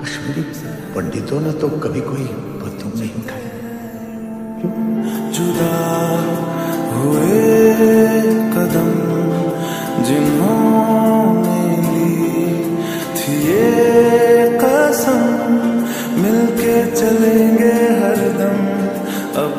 कश्मीरी पंडितों ने तो कभी कोई बंदूक नहीं उठाई। जुदा हुए कदम जिन्होंने ली थी ये कसम, मिलके चलेंगे हरदम अब